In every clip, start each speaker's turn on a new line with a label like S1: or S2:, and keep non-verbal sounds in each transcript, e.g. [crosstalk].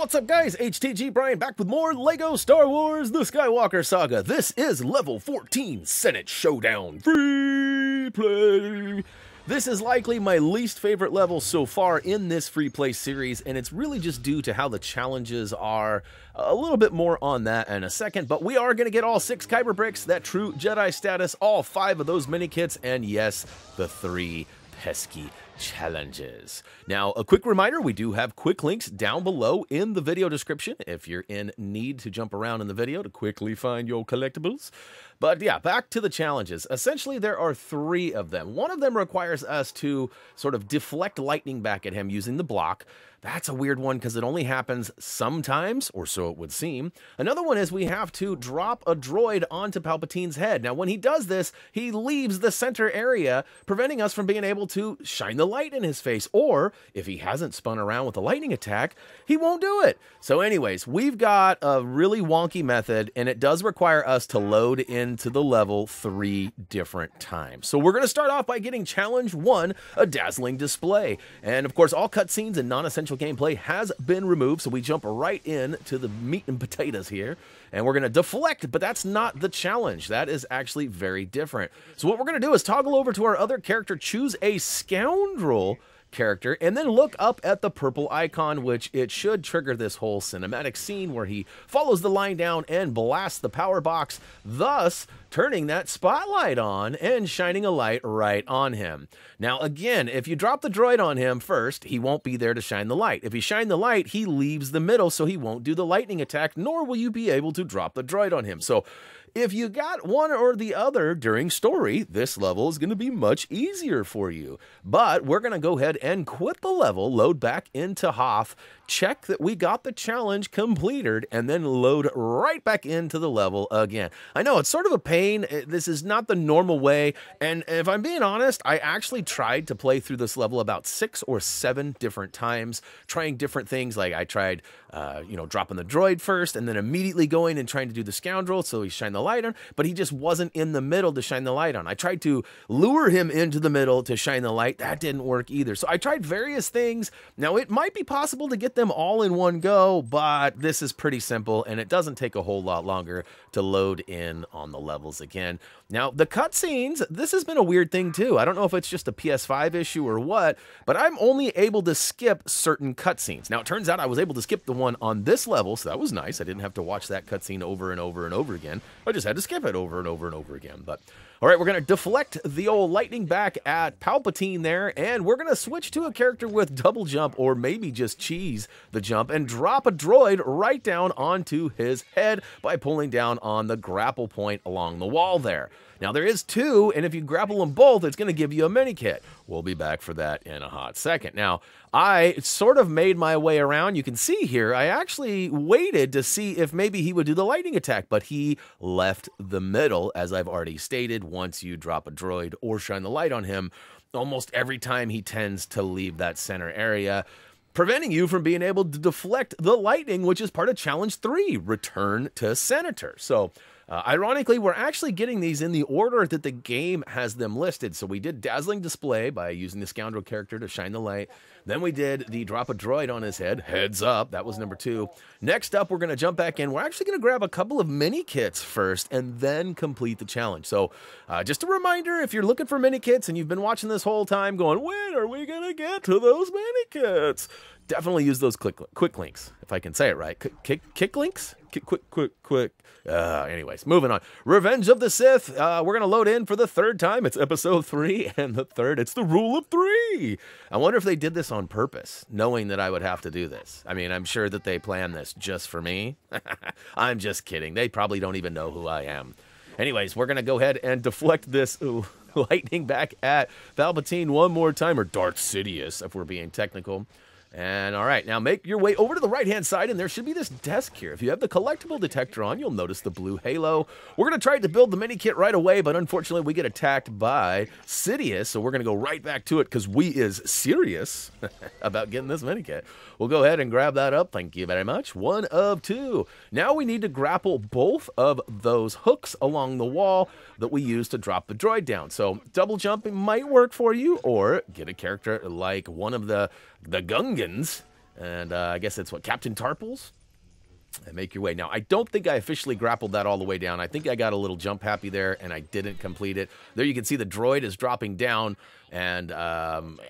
S1: What's up guys? HTG Brian back with more LEGO Star Wars The Skywalker Saga. This is level 14 Senate Showdown Free Play. This is likely my least favorite level so far in this free play series, and it's really just due to how the challenges are. A little bit more on that in a second, but we are going to get all six Kyber bricks, that true Jedi status, all five of those mini kits, and yes, the three pesky challenges. Now, a quick reminder, we do have quick links down below in the video description if you're in need to jump around in the video to quickly find your collectibles. But yeah, back to the challenges. Essentially, there are three of them. One of them requires us to sort of deflect lightning back at him using the block. That's a weird one because it only happens sometimes, or so it would seem. Another one is we have to drop a droid onto Palpatine's head. Now, when he does this, he leaves the center area, preventing us from being able to shine the light in his face. Or, if he hasn't spun around with a lightning attack, he won't do it. So anyways, we've got a really wonky method, and it does require us to load into the level three different times. So we're going to start off by getting challenge one, a dazzling display. And of course, all cutscenes and non-essential gameplay has been removed, so we jump right in to the meat and potatoes here, and we're going to deflect, but that's not the challenge. That is actually very different. So what we're going to do is toggle over to our other character, choose a scoundrel, character and then look up at the purple icon which it should trigger this whole cinematic scene where he follows the line down and blasts the power box thus turning that spotlight on and shining a light right on him. Now again, if you drop the droid on him first, he won't be there to shine the light. If you shine the light, he leaves the middle so he won't do the lightning attack nor will you be able to drop the droid on him. So if you got one or the other during story, this level is going to be much easier for you. But we're going to go ahead and quit the level, load back into Hoth, check that we got the challenge completed, and then load right back into the level again. I know it's sort of a pain. This is not the normal way. And if I'm being honest, I actually tried to play through this level about six or seven different times, trying different things. Like I tried, uh, you know, dropping the droid first and then immediately going and trying to do the scoundrel so he shine the light on, but he just wasn't in the middle to shine the light on. I tried to lure him into the middle to shine the light. That didn't work either. So I tried various things. Now it might be possible to get them all in one go, but this is pretty simple and it doesn't take a whole lot longer to load in on the levels again. Now, the cutscenes, this has been a weird thing too. I don't know if it's just a PS5 issue or what, but I'm only able to skip certain cutscenes. Now, it turns out I was able to skip the one on this level, so that was nice. I didn't have to watch that cutscene over and over and over again. I just had to skip it over and over and over again. But all right, we're going to deflect the old lightning back at Palpatine there, and we're going to switch to a character with double jump or maybe just cheese the jump and drop a droid right down onto his head by pulling down on the grapple point along the wall there. Now there is two, and if you grapple them both, it's going to give you a mini kit. We'll be back for that in a hot second. Now, I sort of made my way around. You can see here, I actually waited to see if maybe he would do the lightning attack, but he left the middle, as I've already stated. Once you drop a droid or shine the light on him, almost every time he tends to leave that center area preventing you from being able to deflect the lightning, which is part of challenge three, return to senator. So uh, ironically, we're actually getting these in the order that the game has them listed. So we did Dazzling Display by using the Scoundrel character to shine the light. Then we did the Drop a Droid on his head, Heads Up. That was number two. Next up, we're going to jump back in. We're actually going to grab a couple of mini kits first and then complete the challenge. So uh, just a reminder, if you're looking for mini kits and you've been watching this whole time going, when are we going to get to those mini kits? Definitely use those quick, quick links, if I can say it right. Kick, kick links? quick, quick, quick. Uh, anyways, moving on. Revenge of the Sith. Uh, we're gonna load in for the third time. It's episode three, [laughs] and the third, it's the rule of three. I wonder if they did this on purpose, knowing that I would have to do this. I mean, I'm sure that they planned this just for me. [laughs] I'm just kidding. They probably don't even know who I am. Anyways, we're gonna go ahead and deflect this [laughs] lightning back at Palpatine one more time, or Darth Sidious, if we're being technical. And all right, now make your way over to the right-hand side, and there should be this desk here. If you have the collectible detector on, you'll notice the blue halo. We're going to try to build the mini kit right away, but unfortunately we get attacked by Sidious, so we're going to go right back to it because we is serious [laughs] about getting this mini kit. We'll go ahead and grab that up. Thank you very much. One of two. Now we need to grapple both of those hooks along the wall that we use to drop the droid down. So double jumping might work for you, or get a character like one of the the Gungans And uh, I guess it's what, Captain Tarpals? And make your way. Now, I don't think I officially grappled that all the way down. I think I got a little jump happy there, and I didn't complete it. There you can see the droid is dropping down, and um,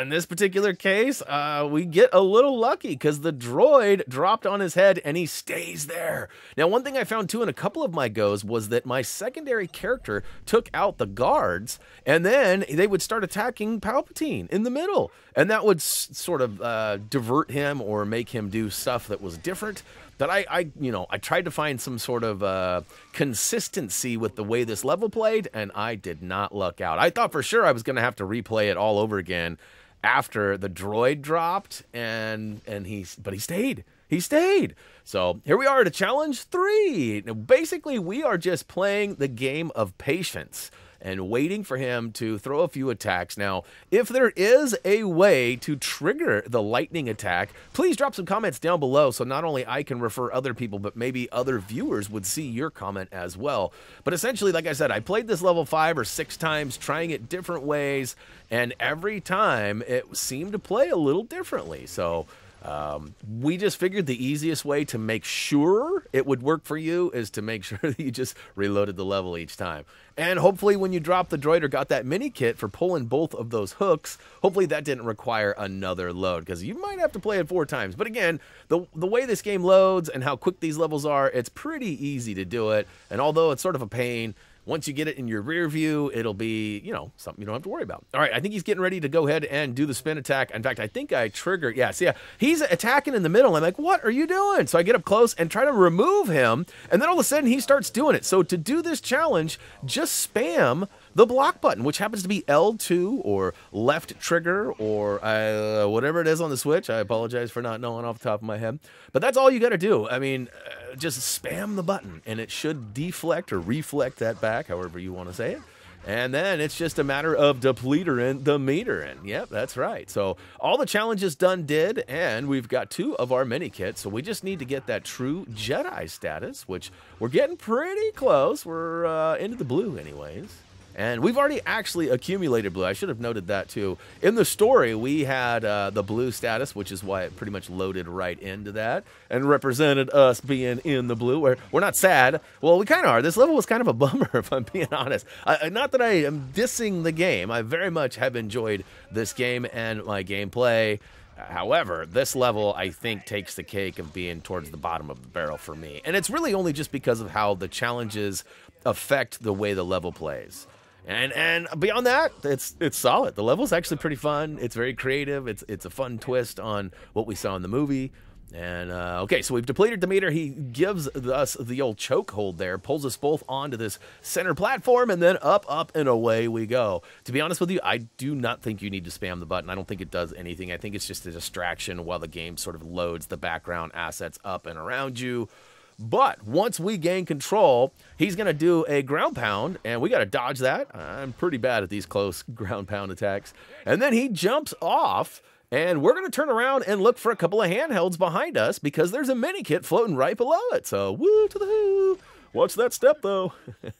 S1: in this particular case, uh, we get a little lucky because the droid dropped on his head and he stays there. Now, one thing I found too in a couple of my goes was that my secondary character took out the guards and then they would start attacking Palpatine in the middle. And that would sort of uh, divert him or make him do stuff that was different that I, I, you know, I tried to find some sort of uh, consistency with the way this level played, and I did not luck out. I thought for sure I was going to have to replay it all over again after the droid dropped, and and he, but he stayed. He stayed. So here we are to challenge three. Now, basically, we are just playing the game of patience and waiting for him to throw a few attacks. Now, if there is a way to trigger the lightning attack, please drop some comments down below so not only I can refer other people, but maybe other viewers would see your comment as well. But essentially, like I said, I played this level five or six times, trying it different ways, and every time it seemed to play a little differently. So, um, we just figured the easiest way to make sure it would work for you is to make [laughs] sure that you just reloaded the level each time. And hopefully when you drop the droid or got that mini kit for pulling both of those hooks, hopefully that didn't require another load because you might have to play it four times. But again, the, the way this game loads and how quick these levels are, it's pretty easy to do it. And although it's sort of a pain, once you get it in your rear view, it'll be, you know, something you don't have to worry about. All right, I think he's getting ready to go ahead and do the spin attack. In fact, I think I triggered. Yeah, see, yeah, he's attacking in the middle. I'm like, what are you doing? So I get up close and try to remove him. And then all of a sudden he starts doing it. So to do this challenge, just spam the block button, which happens to be L2 or left trigger or uh, whatever it is on the Switch. I apologize for not knowing off the top of my head. But that's all you got to do. I mean, uh, just spam the button and it should deflect or reflect that back, however you want to say it. And then it's just a matter of depletering the meter in. Yep, that's right. So all the challenges done did, and we've got two of our mini kits. So we just need to get that true Jedi status, which we're getting pretty close. We're uh, into the blue anyways. And we've already actually accumulated blue. I should have noted that too. In the story, we had uh, the blue status, which is why it pretty much loaded right into that and represented us being in the blue. We're, we're not sad. Well, we kind of are. This level was kind of a [laughs] bummer, if I'm being honest. I, not that I am dissing the game. I very much have enjoyed this game and my gameplay. However, this level, I think, takes the cake of being towards the bottom of the barrel for me. And it's really only just because of how the challenges affect the way the level plays. And and beyond that, it's it's solid. The level's actually pretty fun. It's very creative. It's it's a fun twist on what we saw in the movie. And uh, okay, so we've depleted the meter. He gives us the old choke hold there, pulls us both onto this center platform, and then up, up, and away we go. To be honest with you, I do not think you need to spam the button. I don't think it does anything. I think it's just a distraction while the game sort of loads the background assets up and around you. But once we gain control, he's going to do a ground pound, and we got to dodge that. I'm pretty bad at these close [laughs] ground pound attacks. And then he jumps off, and we're going to turn around and look for a couple of handhelds behind us because there's a mini kit floating right below it. So, woo to the who. Watch that step, though. [laughs]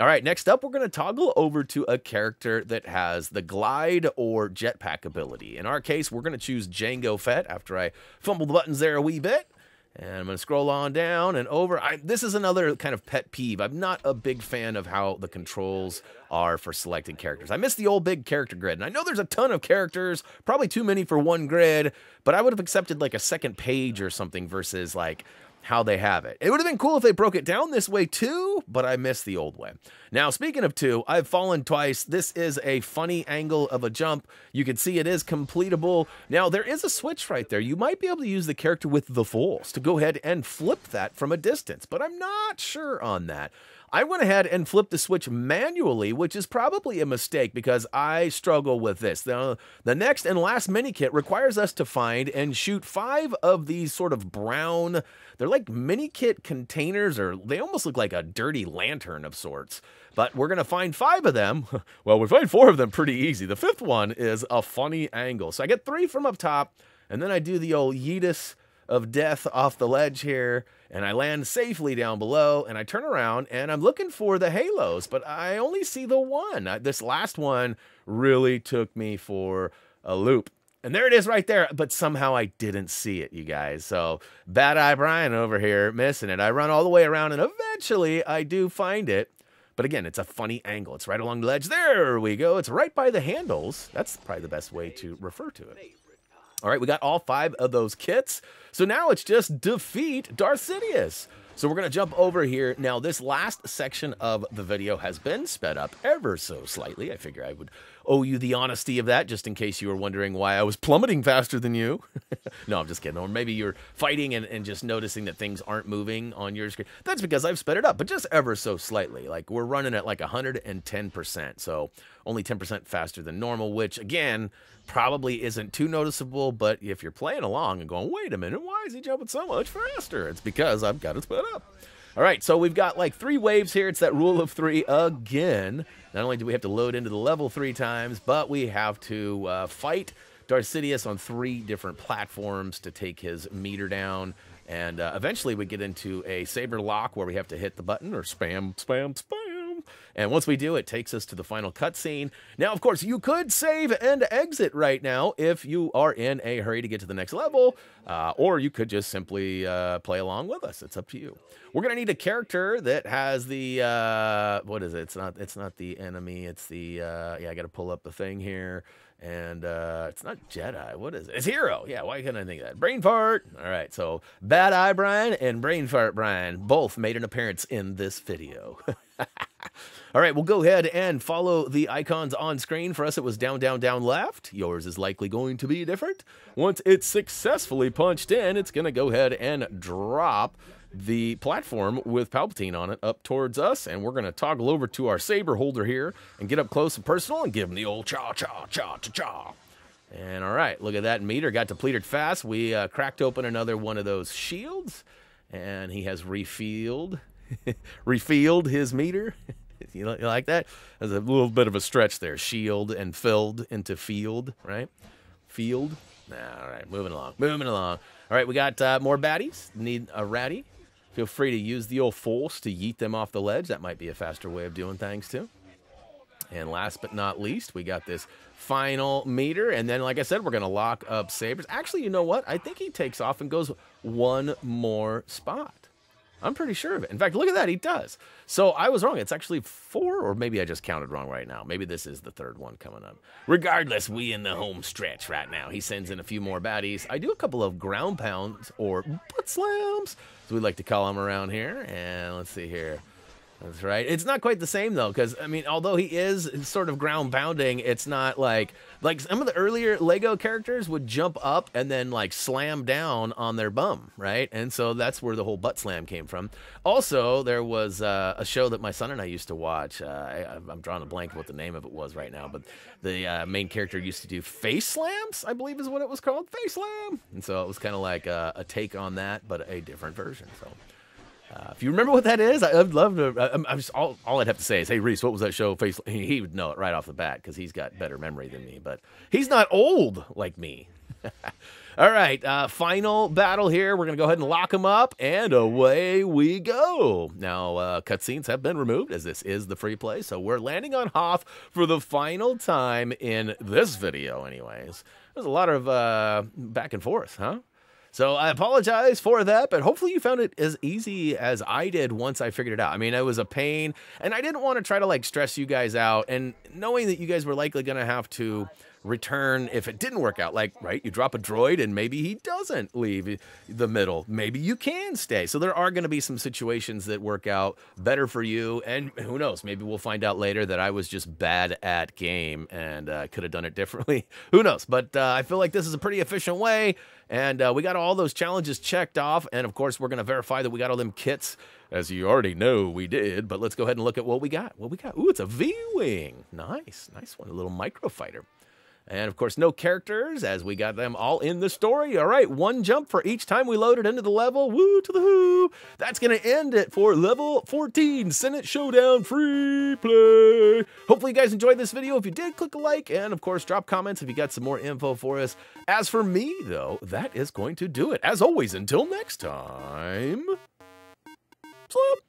S1: All right, next up, we're going to toggle over to a character that has the glide or jetpack ability. In our case, we're going to choose Jango Fett after I fumble the buttons there a wee bit. And I'm going to scroll on down and over. I, this is another kind of pet peeve. I'm not a big fan of how the controls are for selecting characters. I miss the old big character grid. And I know there's a ton of characters, probably too many for one grid, but I would have accepted like a second page or something versus like how they have it. It would have been cool if they broke it down this way too, but I miss the old way. Now, speaking of two, I've fallen twice. This is a funny angle of a jump. You can see it is completable. Now, there is a switch right there. You might be able to use the character with the force to go ahead and flip that from a distance, but I'm not sure on that. I went ahead and flipped the switch manually, which is probably a mistake because I struggle with this. The, the next and last mini kit requires us to find and shoot five of these sort of brown, they're like mini kit containers, or they almost look like a dirty lantern of sorts. But we're going to find five of them. [laughs] Well, we find four of them pretty easy. The fifth one is a funny angle. So I get three from up top, and then I do the old Yeetus of death off the ledge here and I land safely down below and I turn around and I'm looking for the halos, but I only see the one. This last one really took me for a loop. And there it is right there, but somehow I didn't see it, you guys. So Bad Eye Brian over here missing it. I run all the way around and eventually I do find it. But again, it's a funny angle. It's right along the ledge. There we go. It's right by the handles. That's probably the best way to refer to it. All right, we got all five of those kits. So now it's just defeat Darth Sidious. So we're going to jump over here. Now, this last section of the video has been sped up ever so slightly. I figure I would owe you the honesty of that, just in case you were wondering why I was plummeting faster than you. [laughs] no, I'm just kidding. Or maybe you're fighting and, and just noticing that things aren't moving on your screen. That's because I've sped it up, but just ever so slightly. Like, we're running at like 110%. So only 10% faster than normal, which, again, probably isn't too noticeable, but if you're playing along and going, wait a minute, why is he jumping so much faster? It's because I've got it sped up. All right, so we've got like three waves here. It's that rule of three again. Not only do we have to load into the level three times, but we have to uh, fight Darth Sidious on three different platforms to take his meter down. And uh, eventually we get into a saber lock where we have to hit the button or spam, spam, spam and once we do, it takes us to the final cutscene. Now, of course, you could save and exit right now if you are in a hurry to get to the next level, uh, or you could just simply uh, play along with us. It's up to you. We're gonna need a character that has the uh, what is it? It's not. It's not the enemy. It's the uh, yeah. I got to pull up the thing here. And uh, it's not Jedi. What is it? It's Hero. Yeah, why couldn't I think of that? Brain Fart. All right, so Bad Eye Brian and Brain Fart Brian both made an appearance in this video. [laughs] All right, we'll go ahead and follow the icons on screen. For us, it was down, down, down, left. Yours is likely going to be different. Once it's successfully punched in, it's going to go ahead and drop the platform with Palpatine on it up towards us, and we're going to toggle over to our saber holder here and get up close and personal and give him the old cha cha cha cha cha. And all right, look at that meter got depleted fast. We uh, cracked open another one of those shields, and he has refilled [laughs] refilled his meter. [laughs] you, like that? There's a little bit of a stretch there. Shield and filled into field, right? Field. All right, moving along, moving along. All right, we got uh, more baddies. Need a ratty. Feel free to use the old force to yeet them off the ledge. That might be a faster way of doing things, too. And last but not least, we got this final meter. And then, like I said, we're going to lock up Sabers. Actually, you know what? I think he takes off and goes one more spot. I'm pretty sure of it. In fact, look at that. He does. So I was wrong. It's actually four, or maybe I just counted wrong right now. Maybe this is the third one coming up. Regardless, we in the home stretch right now. He sends in a few more baddies. I do a couple of ground pounds or butt slams, as we like to call them around here. And let's see here. That's right. It's not quite the same though, because I mean, although he is sort of ground pounding, it's not like like some of the earlier Lego characters would jump up and then like slam down on their bum, right? And so that's where the whole butt slam came from. Also, there was uh, a show that my son and I used to watch. Uh, I, am drawing a blank what the name of it was right now, but the uh, main character used to do face slams, I believe is what it was called, face slam. And so it was kind of like a, a take on that, but a different version. So. Uh, if you remember what that is, I, would love to. I, I'm just all, all I'd have to say is, "Hey Reese, what was that show?" Face. He, would know it right off the bat because he's got better memory than me. But he's not old like me. [laughs] all right, uh, final battle here. We're gonna go ahead and lock him up, and away we go. Now, uh, cutscenes have been removed as this is the free play, so we're landing on Hoth for the final time in this video. Anyways, there's a lot of uh, back and forth, huh? So I apologize for that, but hopefully you found it as easy as I did once I figured it out. I mean, it was a pain, and I didn't want to try to like stress you guys out, and knowing that you guys were likely going to have to return if it didn't work out. Like, right, you drop a droid and maybe he doesn't leave the middle. Maybe you can stay. So there are going to be some situations that work out better for you. And who knows, maybe we'll find out later that I was just bad at game and uh, could have done it [laughs] differently. who knows? But uh, I feel like this is a pretty efficient way. And uh, we got all those challenges checked off. And of course, we're going to verify that we got all them kits as you already know we did. But let's go ahead and look at what we got. What we got? Ooh, it's a V-Wing. Nice. Nice one. A little microfighter. And of course, no characters as we got them all in the story. All right, one jump for each time we loaded into the level. Woo to the who. That's going to end it for level 14 Senate Showdown Free Play. Hopefully, you guys enjoyed this video. If you did, click a like and, of course, drop comments if you got some more info for us. As for me, though, that is going to do it. As always, until next time, slap.